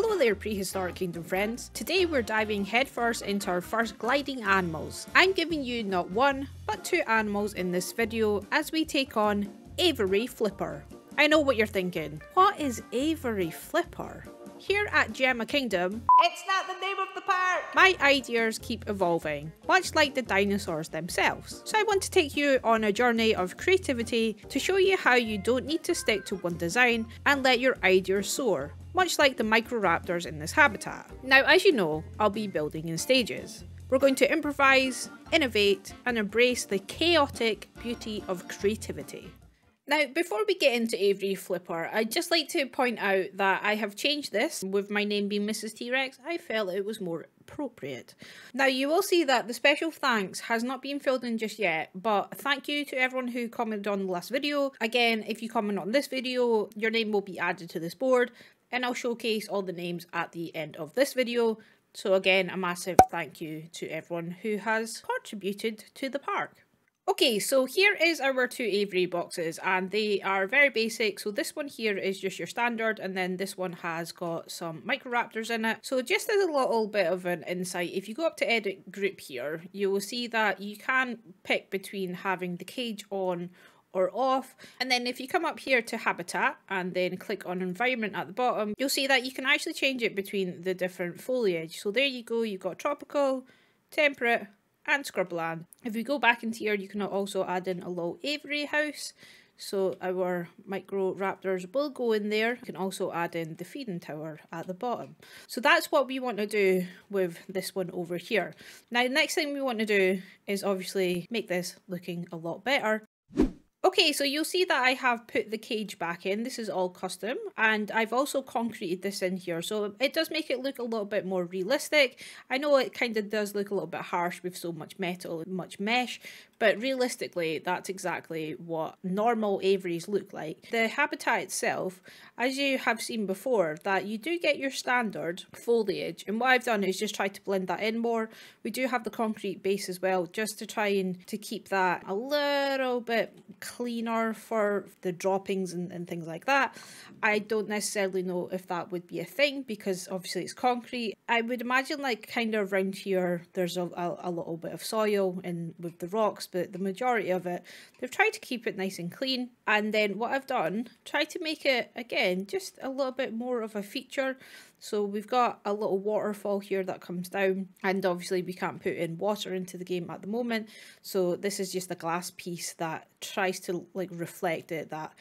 Hello there prehistoric kingdom friends. Today we're diving headfirst into our first gliding animals. I'm giving you not one, but two animals in this video as we take on Aviary Flipper. I know what you're thinking. What is Aviary Flipper? Here at Gemma Kingdom, It's not the name of the park! my ideas keep evolving, much like the dinosaurs themselves. So I want to take you on a journey of creativity to show you how you don't need to stick to one design and let your ideas soar, much like the Microraptors in this habitat. Now as you know, I'll be building in stages. We're going to improvise, innovate and embrace the chaotic beauty of creativity. Now, before we get into Aviary Flipper, I'd just like to point out that I have changed this with my name being Mrs. TeaRex. I felt it was more appropriate. Now, you will see that the special thanks has not been filled in just yet, but thank you to everyone who commented on the last video. Again, if you comment on this video, your name will be added to this board, and I'll showcase all the names at the end of this video. So again, a massive thank you to everyone who has contributed to the park. Okay, so here is our two aviary boxes and they are very basic. So this one here is just your standard and then this one has got some Microraptors in it. So just as a little bit of an insight, if you go up to edit group here, you will see that you can pick between having the cage on or off and then if you come up here to habitat and then click on environment at the bottom you'll see that you can actually change it between the different foliage so there you go you've got tropical temperate and scrubland. If we go back into here, you can also add in a little aviary house. So our Microraptors will go in there. You can also add in the feeding tower at the bottom. So that's what we want to do with this one over here. Now, the next thing we want to do is obviously make this looking a lot better. Okay, so you'll see that I have put the cage back in. This is all custom and I've also concreted this in here. So it does make it look a little bit more realistic. I know it kind of does look a little bit harsh with so much metal and much mesh, but realistically, that's exactly what normal aviaries look like. The habitat itself, as you have seen before, that you do get your standard foliage. And what I've done is just try to blend that in more. We do have the concrete base as well, just to try and to keep that a little bit for the droppings and, and things like that. I don't necessarily know if that would be a thing because obviously it's concrete. I would imagine like kind of around here there's a, a, a little bit of soil and with the rocks but the majority of it they've tried to keep it nice and clean and then what I've done try to make it again just a little bit more of a feature so we've got a little waterfall here that comes down and obviously we can't put in water into the game at the moment. So this is just a glass piece that tries to like reflect it that,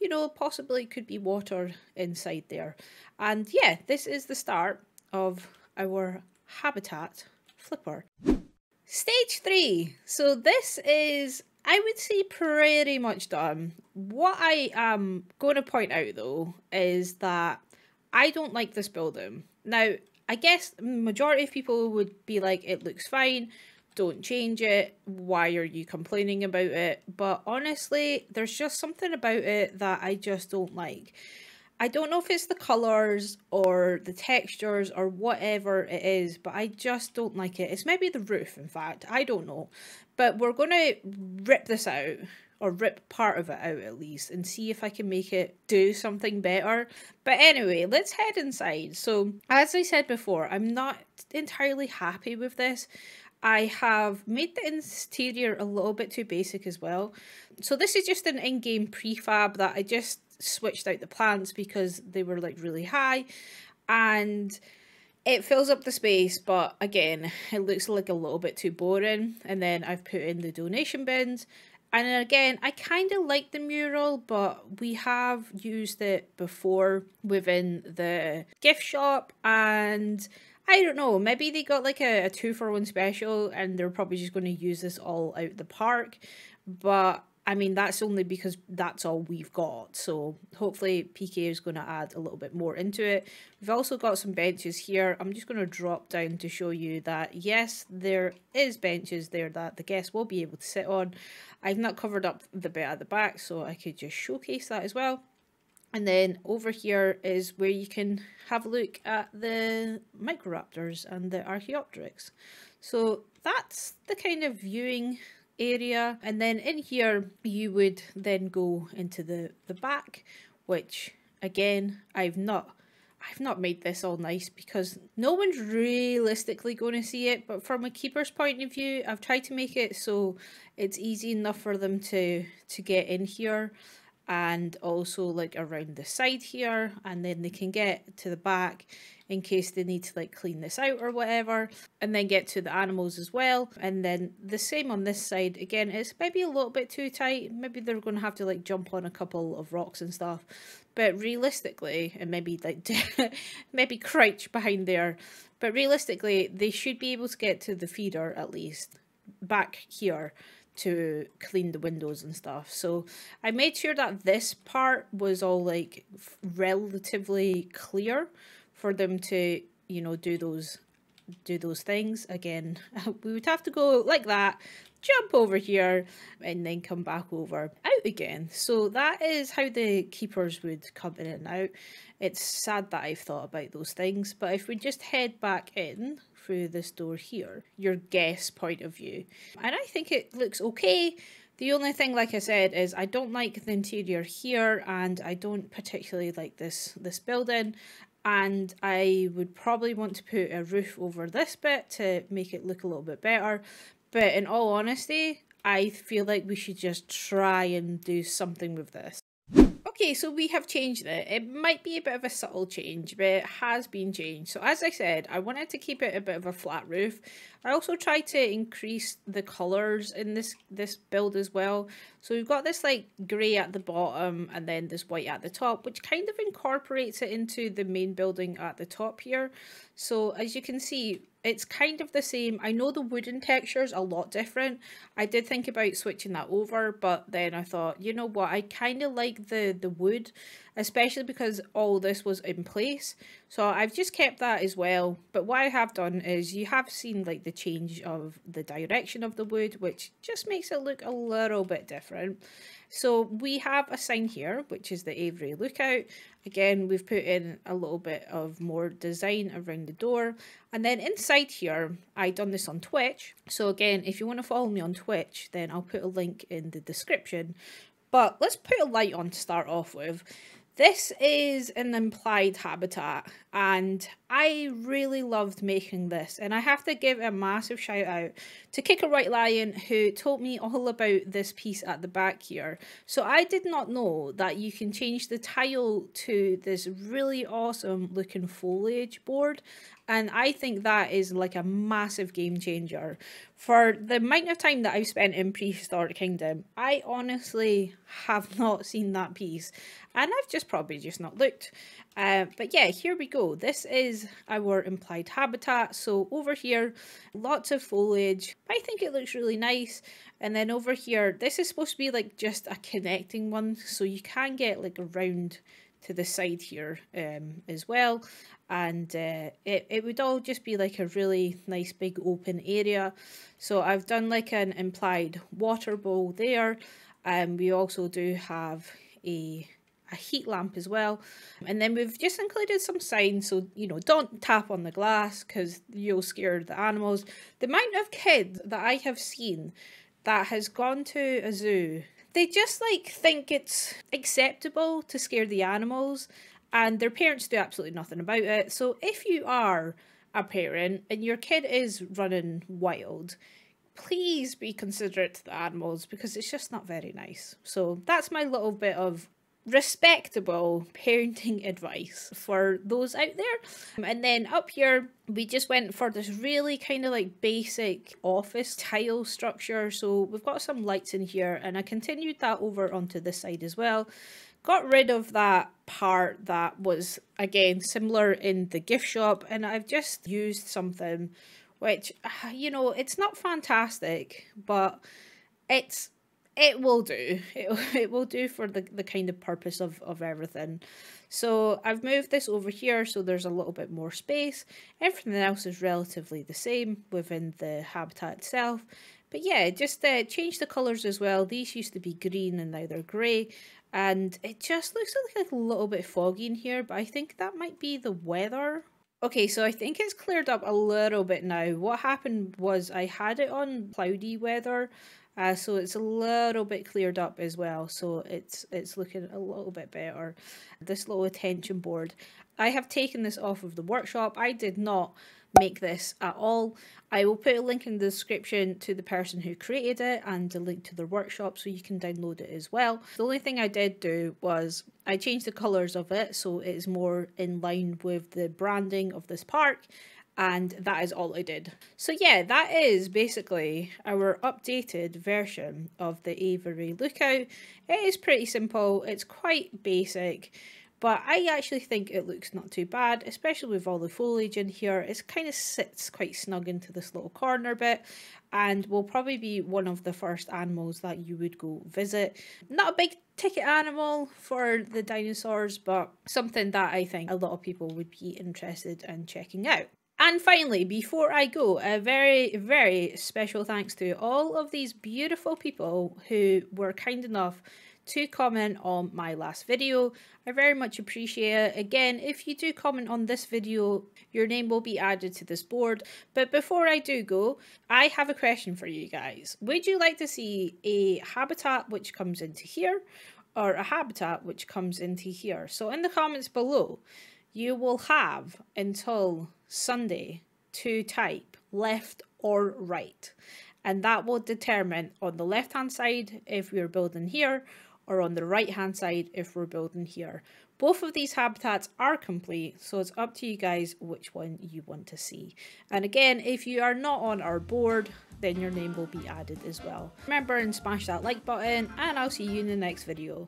you know, possibly could be water inside there. And yeah, this is the start of our habitat flipper. Stage three. So this is I would say pretty much done. What I am going to point out though is that I don't like this building. Now, I guess majority of people would be like, it looks fine, don't change it, why are you complaining about it? But honestly, there's just something about it that I just don't like. I don't know if it's the colours or the textures or whatever it is, but I just don't like it. It's maybe the roof, in fact. I don't know. But we're going to rip this out or rip part of it out at least and see if I can make it do something better. But anyway, let's head inside. So as I said before, I'm not entirely happy with this. I have made the interior a little bit too basic as well. So this is just an in-game prefab that I just switched out the plants because they were like really high and it fills up the space but again it looks like a little bit too boring and then I've put in the donation bins and again, I kind of like the mural, but we have used it before within the gift shop and I don't know, maybe they got like a, a two for one special and they're probably just going to use this all out the park. But I mean, that's only because that's all we've got. So hopefully PK is going to add a little bit more into it. We've also got some benches here. I'm just going to drop down to show you that, yes, there is benches there that the guests will be able to sit on. I've not covered up the bit at the back, so I could just showcase that as well. And then over here is where you can have a look at the Microraptors and the Archaeopteryx. So that's the kind of viewing area and then in here you would then go into the the back which again I've not I've not made this all nice because no one's realistically going to see it, but from a keeper's point of view, I've tried to make it so it's easy enough for them to, to get in here and also like around the side here and then they can get to the back in case they need to like clean this out or whatever and then get to the animals as well. And then the same on this side again it's maybe a little bit too tight. Maybe they're going to have to like jump on a couple of rocks and stuff. But realistically and maybe like maybe crouch behind there but realistically they should be able to get to the feeder at least back here to clean the windows and stuff. So I made sure that this part was all like relatively clear for them to, you know, do those do those things. Again, we would have to go like that, jump over here and then come back over out again. So that is how the keepers would come in and out. It's sad that I've thought about those things, but if we just head back in through this door here, your guest point of view. And I think it looks okay. The only thing, like I said, is I don't like the interior here and I don't particularly like this, this building and I would probably want to put a roof over this bit to make it look a little bit better. But in all honesty, I feel like we should just try and do something with this. Okay, so we have changed it. It might be a bit of a subtle change, but it has been changed. So as I said, I wanted to keep it a bit of a flat roof. I also tried to increase the colours in this, this build as well. So we've got this like grey at the bottom and then this white at the top, which kind of incorporates it into the main building at the top here. So as you can see, it's kind of the same. I know the wooden texture is a lot different. I did think about switching that over, but then I thought, you know what, I kind of like the, the wood, especially because all this was in place. So I've just kept that as well. But what I have done is you have seen like the change of the direction of the wood, which just makes it look a little bit different. So we have a sign here, which is the Aviary Lookout. Again, we've put in a little bit of more design around the door. And then inside here, I done this on Twitch. So again, if you want to follow me on Twitch, then I'll put a link in the description. But let's put a light on to start off with. This is an implied habitat and I really loved making this and I have to give a massive shout out to Kicker White Lion who told me all about this piece at the back here. So I did not know that you can change the tile to this really awesome looking foliage board and I think that is like a massive game changer. For the amount of time that I've spent in Prehistoric Kingdom, I honestly have not seen that piece. And I've just probably just not looked. Uh, but yeah, here we go. This is our implied habitat. So over here, lots of foliage. I think it looks really nice. And then over here, this is supposed to be like just a connecting one. So you can get like around to the side here um, as well and uh, it, it would all just be like a really nice big open area so I've done like an implied water bowl there and um, we also do have a a heat lamp as well and then we've just included some signs so you know don't tap on the glass because you'll scare the animals the amount of kids that I have seen that has gone to a zoo they just like think it's acceptable to scare the animals and their parents do absolutely nothing about it. So if you are a parent and your kid is running wild, please be considerate to the animals because it's just not very nice. So that's my little bit of respectable parenting advice for those out there. And then up here, we just went for this really kind of like basic office tile structure. So we've got some lights in here and I continued that over onto this side as well. Got rid of that part that was again similar in the gift shop and I've just used something which, you know, it's not fantastic, but it's it will do. It, it will do for the, the kind of purpose of, of everything. So I've moved this over here so there's a little bit more space. Everything else is relatively the same within the habitat itself. But yeah, just uh, change the colours as well. These used to be green and now they're grey. And it just looks like a little bit foggy in here, but I think that might be the weather Okay, so I think it's cleared up a little bit now. What happened was I had it on cloudy weather Uh, so it's a little bit cleared up as well. So it's it's looking a little bit better. This little attention board. I have taken this off of the workshop. I did not make this at all. I will put a link in the description to the person who created it and a link to their workshop so you can download it as well. The only thing I did do was I changed the colours of it so it is more in line with the branding of this park and that is all I did. So yeah, that is basically our updated version of the Aviary Lookout. It is pretty simple, it's quite basic. But I actually think it looks not too bad, especially with all the foliage in here. It kind of sits quite snug into this little corner bit and will probably be one of the first animals that you would go visit. Not a big ticket animal for the dinosaurs, but something that I think a lot of people would be interested in checking out. And finally, before I go, a very, very special thanks to all of these beautiful people who were kind enough to comment on my last video. I very much appreciate it. Again, if you do comment on this video, your name will be added to this board. But before I do go, I have a question for you guys. Would you like to see a habitat which comes into here or a habitat which comes into here? So in the comments below, you will have until Sunday to type left or right and that will determine on the left hand side if we're building here or on the right hand side if we're building here. Both of these habitats are complete, so it's up to you guys which one you want to see. And again, if you are not on our board, then your name will be added as well. Remember and smash that like button, and I'll see you in the next video.